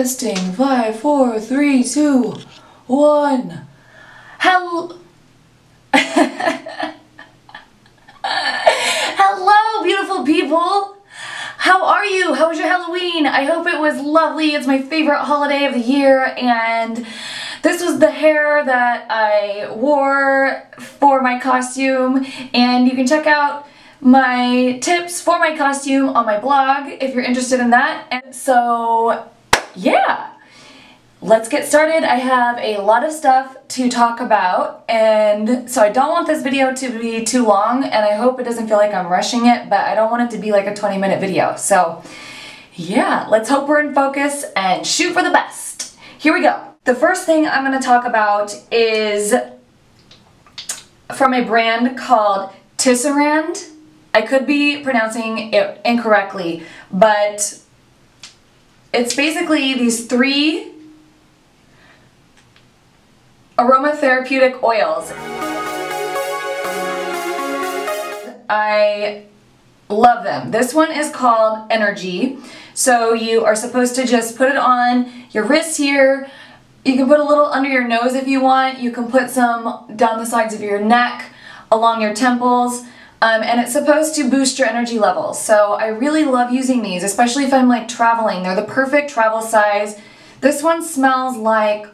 Testing. Five, four, three, two, one. Hello. Hello, beautiful people. How are you? How was your Halloween? I hope it was lovely. It's my favorite holiday of the year and this was the hair that I wore for my costume and you can check out my tips for my costume on my blog if you're interested in that. And so yeah, let's get started. I have a lot of stuff to talk about and so I don't want this video to be too long and I hope it doesn't feel like I'm rushing it but I don't want it to be like a 20 minute video. So yeah, let's hope we're in focus and shoot for the best. Here we go. The first thing I'm going to talk about is from a brand called Tisserand. I could be pronouncing it incorrectly, but it's basically these three aromatherapeutic oils. I love them. This one is called Energy. So you are supposed to just put it on your wrist here. You can put a little under your nose if you want. You can put some down the sides of your neck, along your temples. Um, and it's supposed to boost your energy levels. So I really love using these, especially if I'm like traveling. They're the perfect travel size. This one smells like,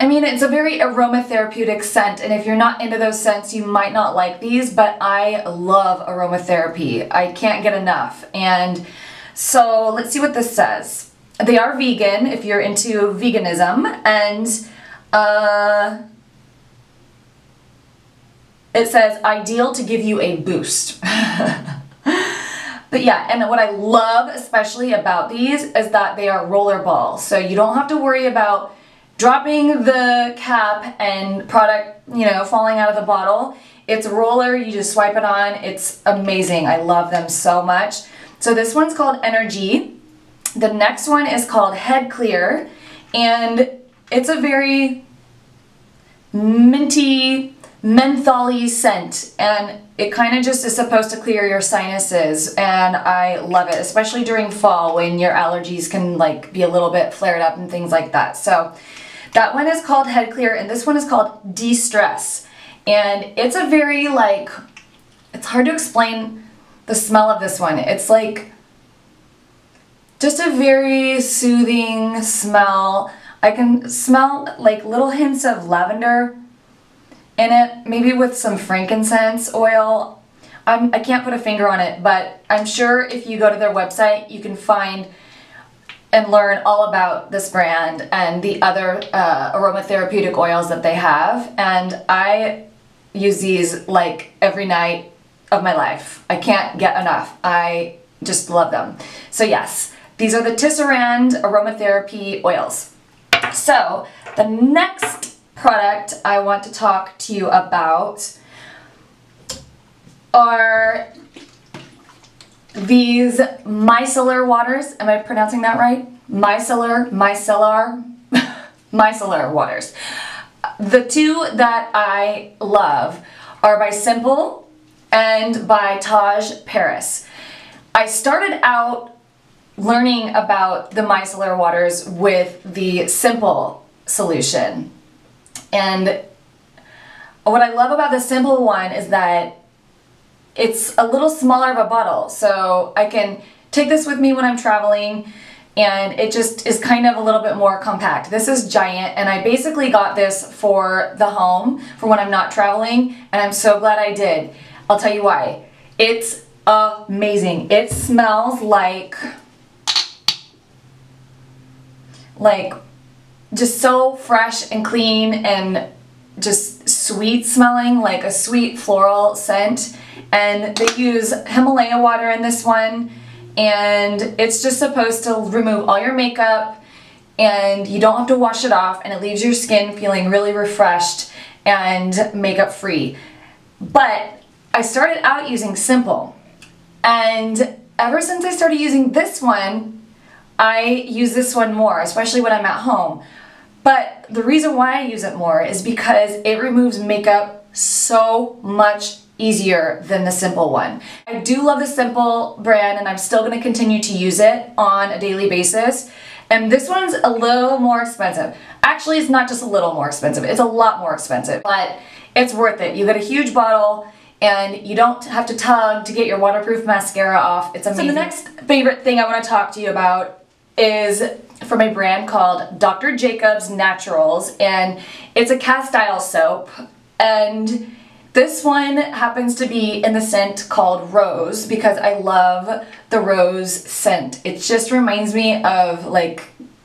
I mean, it's a very aromatherapeutic scent, and if you're not into those scents, you might not like these, but I love aromatherapy. I can't get enough. And so let's see what this says. They are vegan if you're into veganism, and uh, it says ideal to give you a boost. but yeah, and what I love especially about these is that they are roller balls. So you don't have to worry about dropping the cap and product, you know, falling out of the bottle. It's roller, you just swipe it on. It's amazing. I love them so much. So this one's called Energy. The next one is called Head Clear. And it's a very minty, mentholy scent and it kind of just is supposed to clear your sinuses and I love it especially during fall when your allergies can like be a little bit flared up and things like that. So that one is called head clear and this one is called de-stress. And it's a very like it's hard to explain the smell of this one. It's like just a very soothing smell. I can smell like little hints of lavender in it, maybe with some frankincense oil. I'm, I can't put a finger on it, but I'm sure if you go to their website, you can find and learn all about this brand and the other uh, aromatherapeutic oils that they have. And I use these like every night of my life. I can't get enough. I just love them. So yes, these are the Tisserand aromatherapy oils. So the next product I want to talk to you about are these micellar waters. Am I pronouncing that right? Micellar, micellar, micellar waters. The two that I love are by Simple and by Taaj Paris. I started out learning about the micellar waters with the Simple solution. And what I love about the simple one is that it's a little smaller of a bottle. So I can take this with me when I'm traveling and it just is kind of a little bit more compact. This is giant and I basically got this for the home for when I'm not traveling and I'm so glad I did. I'll tell you why. It's amazing. It smells like like just so fresh and clean and just sweet smelling, like a sweet floral scent. And they use Himalaya water in this one. And it's just supposed to remove all your makeup and you don't have to wash it off and it leaves your skin feeling really refreshed and makeup free. But I started out using Simple and ever since I started using this one, I use this one more, especially when I'm at home. But the reason why I use it more is because it removes makeup so much easier than the Simple one. I do love the Simple brand and I'm still gonna continue to use it on a daily basis. And this one's a little more expensive. Actually, it's not just a little more expensive, it's a lot more expensive, but it's worth it. You get a huge bottle and you don't have to tug to get your waterproof mascara off. It's amazing. So the next favorite thing I wanna talk to you about is from a brand called Dr. Jacobs Naturals and it's a castile soap and this one happens to be in the scent called Rose because I love the rose scent. It just reminds me of like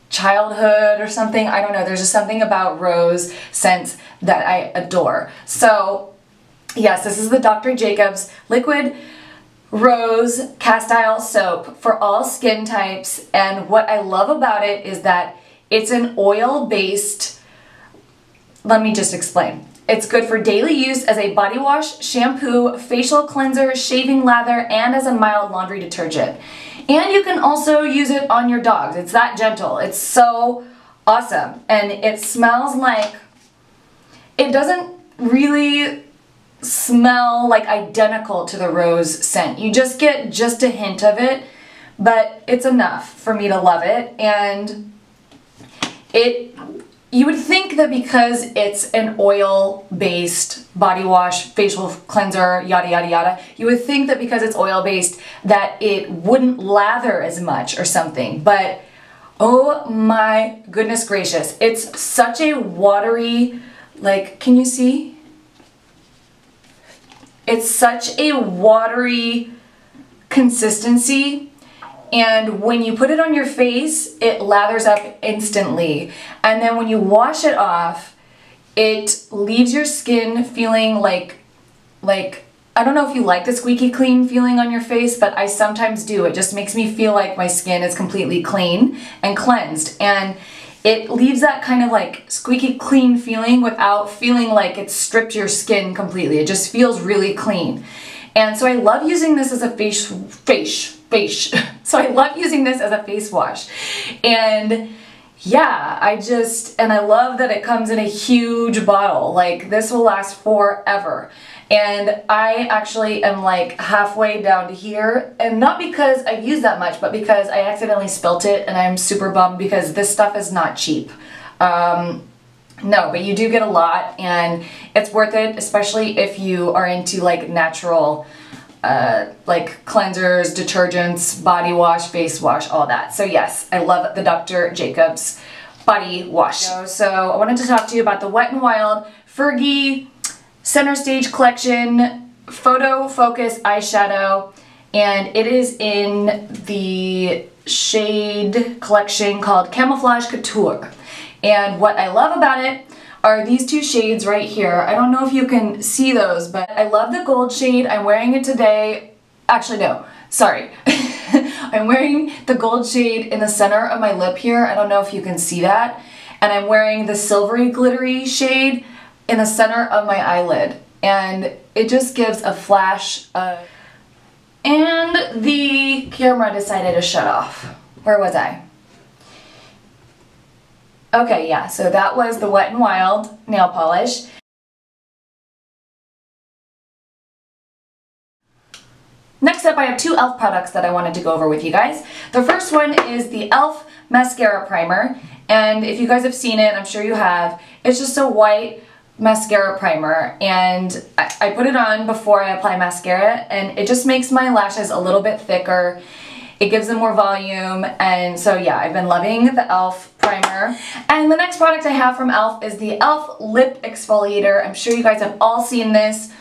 childhood or something. I don't know. There's just something about rose scents that I adore. So yes, this is the Dr. Jacobs Liquid Rose Castile Soap for all skin types. And what I love about it is that it's an oil-based, let me just explain. It's good for daily use as a body wash, shampoo, facial cleanser, shaving lather, and as a mild laundry detergent. And you can also use it on your dogs. It's that gentle. It's so awesome. And it smells like, it doesn't really smell like identical to the rose scent. You just get just a hint of it, but it's enough for me to love it. And it you would think that because it's an oil-based body wash, facial cleanser, yada yada yada, you would think that because it's oil-based that it wouldn't lather as much or something, but oh my goodness gracious, it's such a watery, like, can you see? It's such a watery consistency and when you put it on your face, it lathers up instantly. And then when you wash it off, it leaves your skin feeling like, like, I don't know if you like the squeaky clean feeling on your face, but I sometimes do. It just makes me feel like my skin is completely clean and cleansed. And it leaves that kind of like squeaky clean feeling without feeling like it's stripped your skin completely. It just feels really clean. And so I love using this as a face, face, face. So I love using this as a face wash. And yeah, I just, and I love that it comes in a huge bottle. Like this will last forever. And I actually am like halfway down to here. And not because I've used that much, but because I accidentally spilt it and I'm super bummed because this stuff is not cheap. Um, no, but you do get a lot and it's worth it, especially if you are into like natural uh, like cleansers, detergents, body wash, face wash, all that. So yes, I love the Dr. Jacobs body wash. So I wanted to talk to you about the Wet n Wild Fergie Center Stage Collection Photo Focus Eyeshadow and it is in the shade collection called Camouflage Couture. And what I love about it are these two shades right here. I don't know if you can see those, but I love the gold shade. I'm wearing it today. Actually, no, sorry. I'm wearing the gold shade in the center of my lip here. I don't know if you can see that. And I'm wearing the silvery glittery shade in the center of my eyelid. And it just gives a flash of... And the camera decided to shut off. Where was I? Okay, yeah, so that was the Wet n Wild nail polish. Next up, I have two e.l.f. products that I wanted to go over with you guys. The first one is the e.l.f. Mascara Primer, and if you guys have seen it, I'm sure you have, it's just a white mascara primer, and I, I put it on before I apply mascara, and it just makes my lashes a little bit thicker it gives them more volume and so yeah, I've been loving the e.l.f. primer. And the next product I have from e.l.f. is the e.l.f. Lip Exfoliator. I'm sure you guys have all seen this.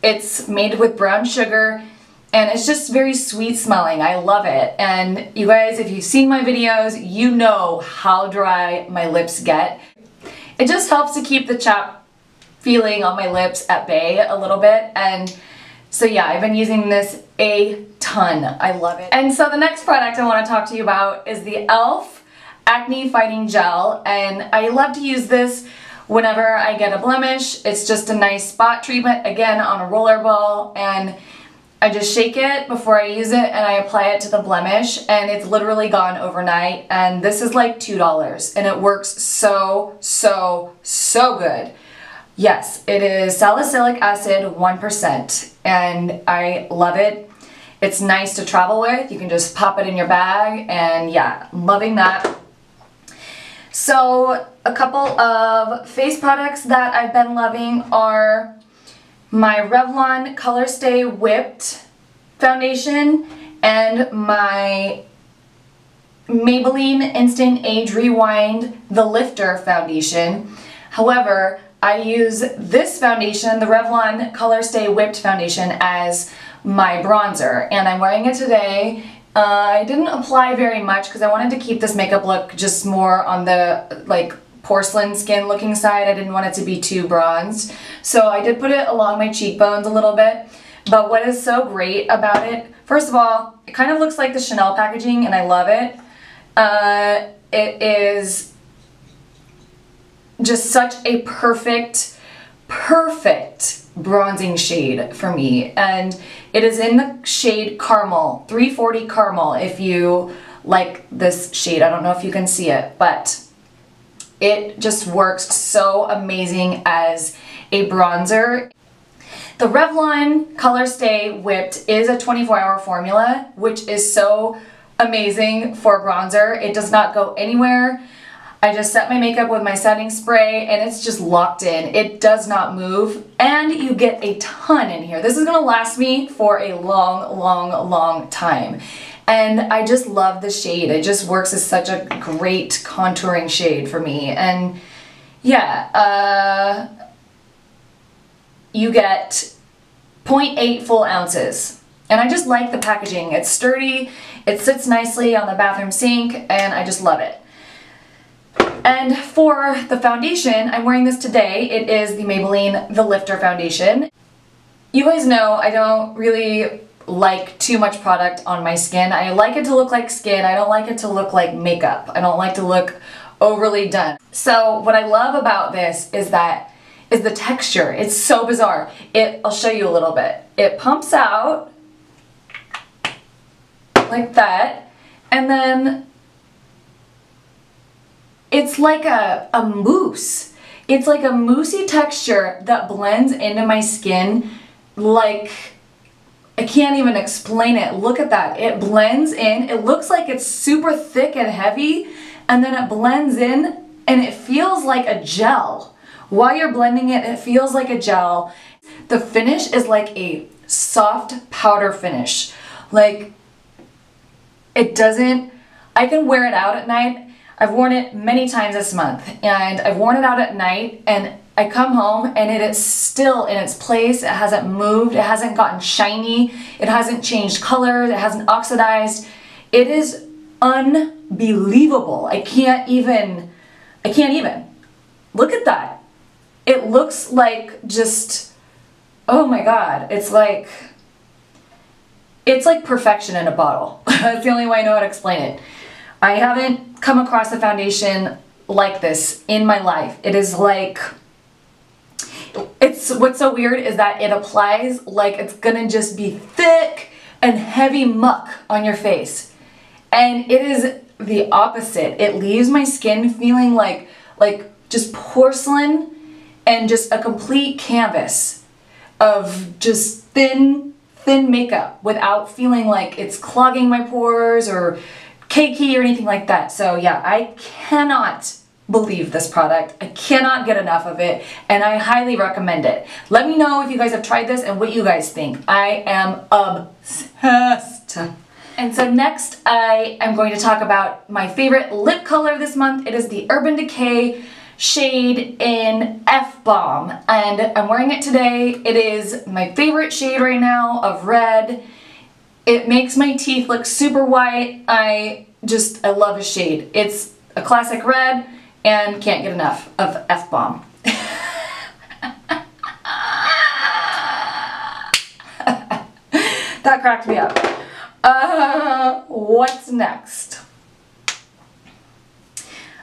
It's made with brown sugar and it's just very sweet smelling. I love it. And you guys, if you've seen my videos, you know how dry my lips get. It just helps to keep the chap feeling on my lips at bay a little bit and so yeah, I've been using this a ton. I love it. And so the next product I want to talk to you about is the e.l.f. Acne Fighting Gel. And I love to use this whenever I get a blemish. It's just a nice spot treatment, again, on a roller ball. And I just shake it before I use it and I apply it to the blemish and it's literally gone overnight and this is like $2 and it works so, so, so good. Yes, it is salicylic acid 1% and I love it. It's nice to travel with. You can just pop it in your bag and yeah, loving that. So a couple of face products that I've been loving are my Revlon Color Stay Whipped foundation and my Maybelline Instant Age Rewind The Lifter foundation. However, I use this foundation, the Revlon Color Stay Whipped foundation, as my bronzer. And I'm wearing it today. Uh, I didn't apply very much because I wanted to keep this makeup look just more on the like porcelain skin looking side. I didn't want it to be too bronzed. So I did put it along my cheekbones a little bit. But what is so great about it, first of all, it kind of looks like the Chanel packaging and I love it. Uh, it is just such a perfect, perfect bronzing shade for me. And it is in the shade Caramel, 340 Caramel, if you like this shade. I don't know if you can see it, but it just works so amazing as a bronzer. The Revlon Color Stay Whipped is a 24 hour formula, which is so amazing for bronzer. It does not go anywhere. I just set my makeup with my setting spray and it's just locked in. It does not move and you get a ton in here. This is gonna last me for a long, long, long time. And I just love the shade. It just works as such a great contouring shade for me. And yeah, uh, you get 0.8 full ounces. And I just like the packaging. It's sturdy, it sits nicely on the bathroom sink, and I just love it. And for the foundation, I'm wearing this today. It is the Maybelline The Lifter Foundation. You guys know I don't really like too much product on my skin. I like it to look like skin. I don't like it to look like makeup. I don't like to look overly done. So what I love about this is that is the texture. It's so bizarre. It I'll show you a little bit. It pumps out like that and then it's like a, a mousse. It's like a moussey texture that blends into my skin like, I can't even explain it. Look at that. It blends in. It looks like it's super thick and heavy and then it blends in and it feels like a gel. While you're blending it, it feels like a gel. The finish is like a soft powder finish. Like, it doesn't, I can wear it out at night I've worn it many times this month and I've worn it out at night and I come home and it is still in its place. It hasn't moved. It hasn't gotten shiny. It hasn't changed colors. It hasn't oxidized. It is unbelievable. I can't even, I can't even. Look at that. It looks like just, oh my God. It's like, it's like perfection in a bottle. That's the only way I know how to explain it. I haven't come across a foundation like this in my life. It is like, it's, what's so weird is that it applies like it's gonna just be thick and heavy muck on your face. And it is the opposite. It leaves my skin feeling like, like just porcelain and just a complete canvas of just thin, thin makeup without feeling like it's clogging my pores or cakey or anything like that. So yeah, I cannot believe this product. I cannot get enough of it and I highly recommend it. Let me know if you guys have tried this and what you guys think. I am obsessed. And so next I am going to talk about my favorite lip color this month. It is the Urban Decay shade in F-Bomb and I'm wearing it today. It is my favorite shade right now of red. It makes my teeth look super white. I just, I love a shade. It's a classic red and can't get enough of F-Bomb. that cracked me up. Uh, what's next?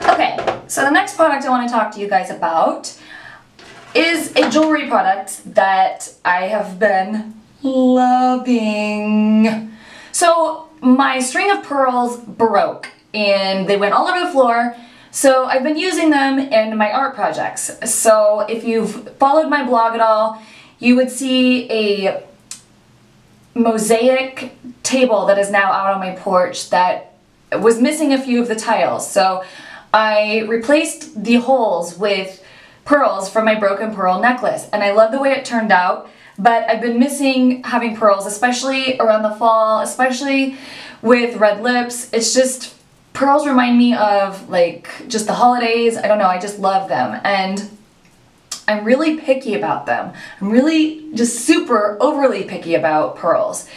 Okay, so the next product I want to talk to you guys about is a jewelry product that I have been loving. So my string of pearls broke and they went all over the floor. So I've been using them in my art projects. So if you've followed my blog at all, you would see a mosaic table that is now out on my porch that was missing a few of the tiles. So I replaced the holes with pearls from my broken pearl necklace and I love the way it turned out but I've been missing having pearls especially around the fall especially with red lips. It's just pearls remind me of like just the holidays. I don't know I just love them. And I'm really picky about them. I'm really just super overly picky about pearls.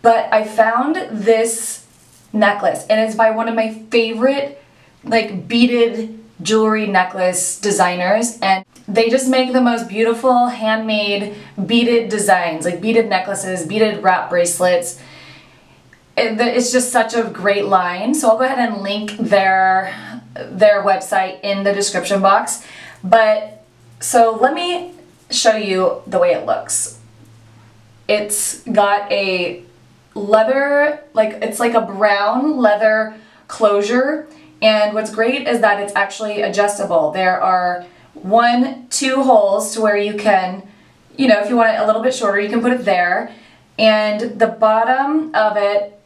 But I found this necklace and it's by one of my favorite like beaded jewelry necklace designers and they just make the most beautiful handmade beaded designs like beaded necklaces beaded wrap bracelets. It's just such a great line so I'll go ahead and link their their website in the description box. But so let me show you the way it looks. It's got a leather like it's like a brown leather closure and what's great is that it's actually adjustable. There are one, two holes to where you can, you know, if you want it a little bit shorter, you can put it there. And the bottom of it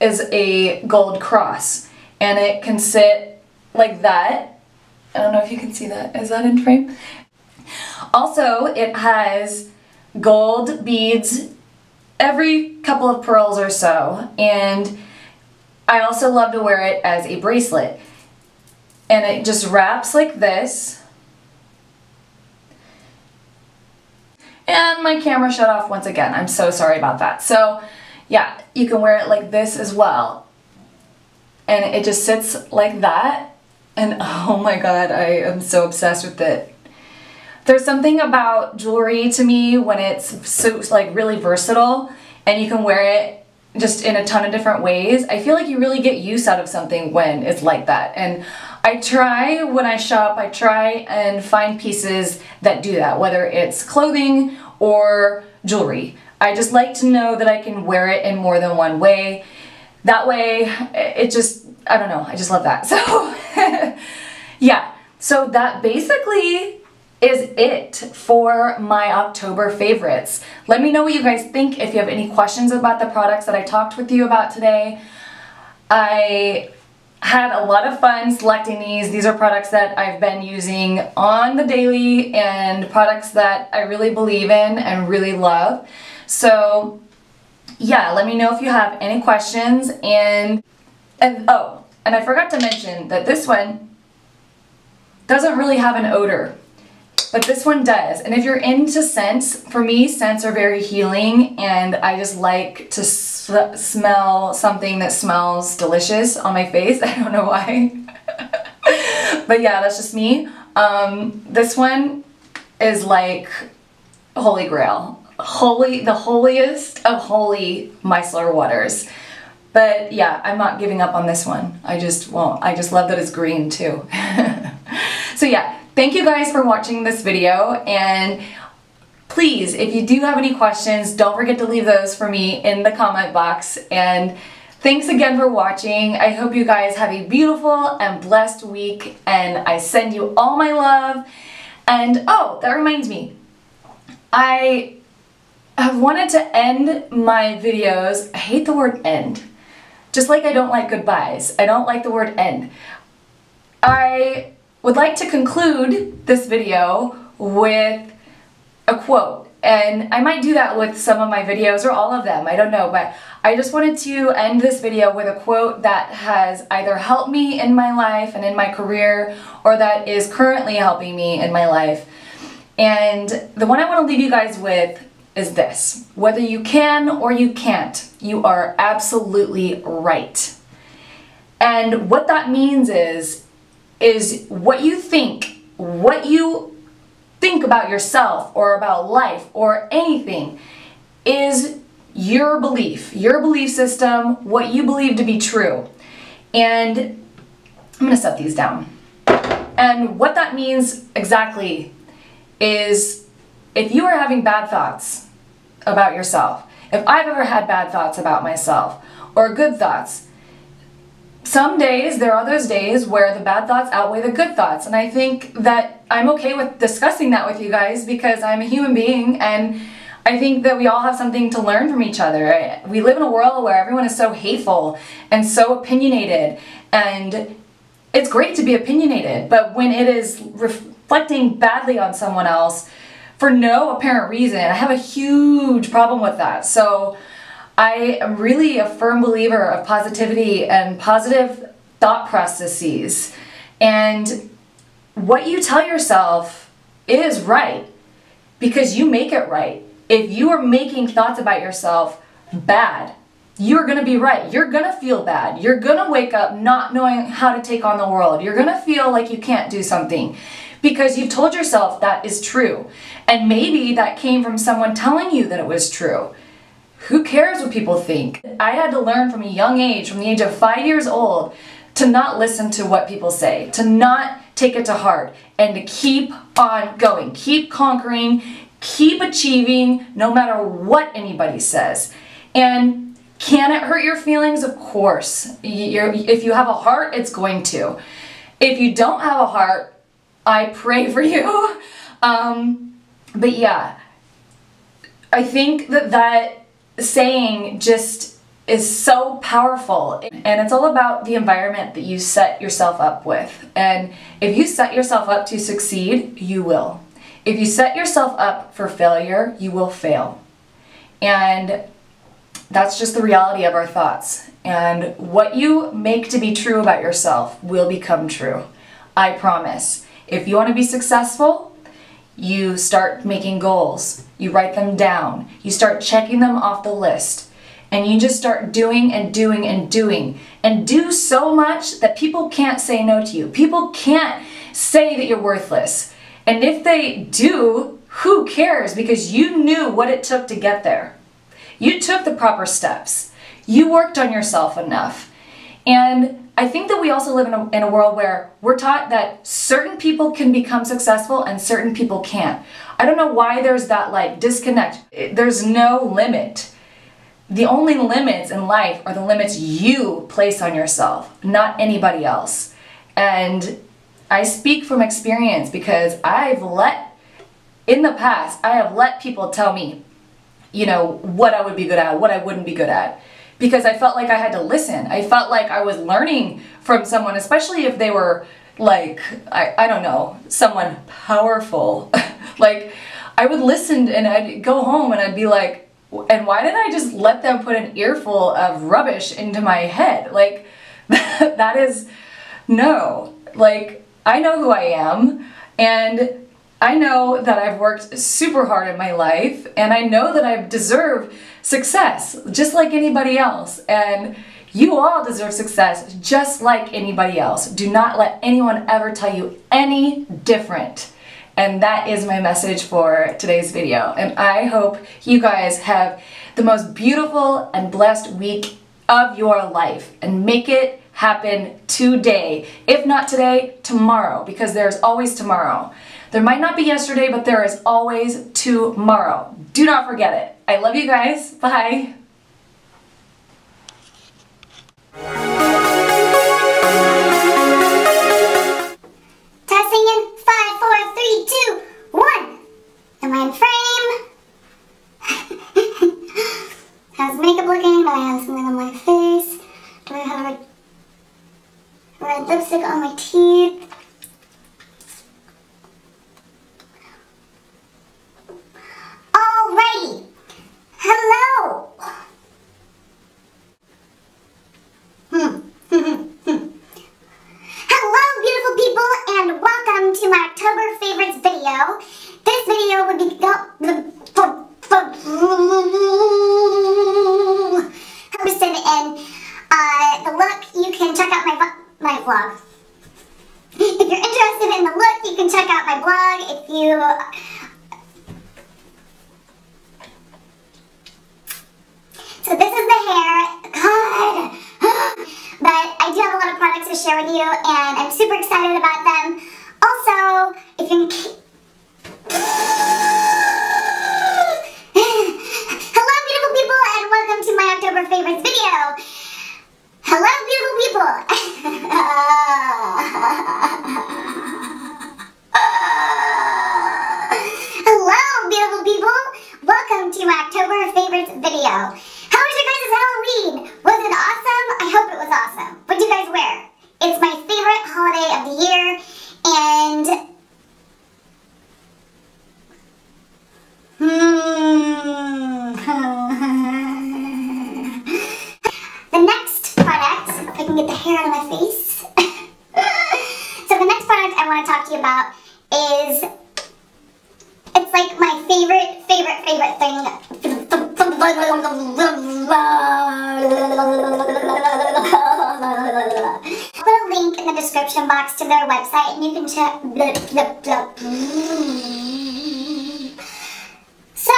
is a gold cross. And it can sit like that. I don't know if you can see that. Is that in frame? Also, it has gold beads every couple of pearls or so. And I also love to wear it as a bracelet. And it just wraps like this. And my camera shut off once again. I'm so sorry about that. So yeah, you can wear it like this as well. And it just sits like that. And oh my god, I am so obsessed with it. There's something about jewelry to me when it's so like really versatile and you can wear it just in a ton of different ways. I feel like you really get use out of something when it's like that. And I try when I shop, I try and find pieces that do that, whether it's clothing or jewelry. I just like to know that I can wear it in more than one way. That way, it just, I don't know, I just love that. So, yeah. So that basically is it for my October favorites. Let me know what you guys think if you have any questions about the products that I talked with you about today. I had a lot of fun selecting these. These are products that I've been using on the daily and products that I really believe in and really love. So yeah, let me know if you have any questions and, and oh, and I forgot to mention that this one doesn't really have an odor but this one does. And if you're into scents, for me, scents are very healing and I just like to smell something that smells delicious on my face. I don't know why. but yeah, that's just me. Um, this one is like holy grail. Holy, the holiest of holy micellar waters. But yeah, I'm not giving up on this one. I just won't. I just love that it's green too. so yeah, Thank you guys for watching this video and please, if you do have any questions, don't forget to leave those for me in the comment box and thanks again for watching. I hope you guys have a beautiful and blessed week and I send you all my love. And oh, that reminds me, I have wanted to end my videos, I hate the word end, just like I don't like goodbyes. I don't like the word end. I would like to conclude this video with a quote. And I might do that with some of my videos or all of them, I don't know, but I just wanted to end this video with a quote that has either helped me in my life and in my career or that is currently helping me in my life. And the one I want to leave you guys with is this. Whether you can or you can't, you are absolutely right. And what that means is is what you think, what you think about yourself or about life or anything is your belief, your belief system, what you believe to be true. And I'm going to set these down. And what that means exactly is if you are having bad thoughts about yourself, if I've ever had bad thoughts about myself or good thoughts, some days, there are those days where the bad thoughts outweigh the good thoughts. And I think that I'm okay with discussing that with you guys because I'm a human being and I think that we all have something to learn from each other. We live in a world where everyone is so hateful and so opinionated, and it's great to be opinionated, but when it is reflecting badly on someone else for no apparent reason, I have a huge problem with that. So I am really a firm believer of positivity and positive thought processes. And what you tell yourself is right because you make it right. If you are making thoughts about yourself bad, you're gonna be right. You're gonna feel bad. You're gonna wake up not knowing how to take on the world. You're gonna feel like you can't do something because you've told yourself that is true. And maybe that came from someone telling you that it was true. Who cares what people think? I had to learn from a young age, from the age of five years old, to not listen to what people say, to not take it to heart, and to keep on going, keep conquering, keep achieving, no matter what anybody says. And can it hurt your feelings? Of course. You're, if you have a heart, it's going to. If you don't have a heart, I pray for you. Um, but yeah, I think that that saying just is so powerful. And it's all about the environment that you set yourself up with. And if you set yourself up to succeed you will. If you set yourself up for failure you will fail. And that's just the reality of our thoughts. And what you make to be true about yourself will become true. I promise. If you want to be successful you start making goals you write them down you start checking them off the list and you just start doing and doing and doing and do so much that people can't say no to you. People can't say that you're worthless. And if they do, who cares? Because you knew what it took to get there. You took the proper steps. You worked on yourself enough. And I think that we also live in a, in a world where we're taught that certain people can become successful and certain people can't. I don't know why there's that like disconnect. There's no limit the only limits in life are the limits you place on yourself, not anybody else. And I speak from experience because I've let, in the past, I have let people tell me, you know, what I would be good at, what I wouldn't be good at. Because I felt like I had to listen. I felt like I was learning from someone, especially if they were like, I, I don't know, someone powerful. like, I would listen and I'd go home and I'd be like, and why did I just let them put an earful of rubbish into my head? Like, that is, no. Like, I know who I am, and I know that I've worked super hard in my life, and I know that I deserve success, just like anybody else. And you all deserve success, just like anybody else. Do not let anyone ever tell you any different. And that is my message for today's video. And I hope you guys have the most beautiful and blessed week of your life and make it happen today. If not today, tomorrow, because there's always tomorrow. There might not be yesterday, but there is always tomorrow. Do not forget it. I love you guys. Bye. vlog. if you're interested in the look, you can check out my blog. If you... So this is the hair. God. But I do have a lot of products to share with you, and I'm super excited about them. Also, if you're... Hello, beautiful people, and welcome to my October favorites video. Hello, beautiful people. Hello, beautiful people. Welcome to my October favorites guys' Halloween? Was it awesome? I hope it was awesome. What did you guys wear? It's my favorite holiday of the year, and Hmm. the next product, if I can get the hair out of my face. so the next product I want to talk to you about is it's like my favorite, favorite, favorite thing. I'll put a link in the description box to their website and you can check. So,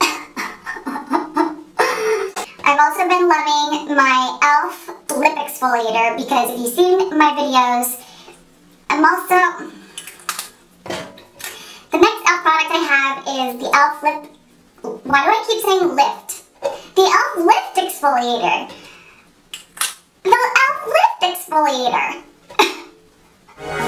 I've also been loving my e.l.f. lip exfoliator because if you've seen my videos, I'm also... The next e.l.f. product I have is the e.l.f. lip... Why do I keep saying lift? The e.l.f. Lift Exfoliator. The e.l.f. Lift Exfoliator.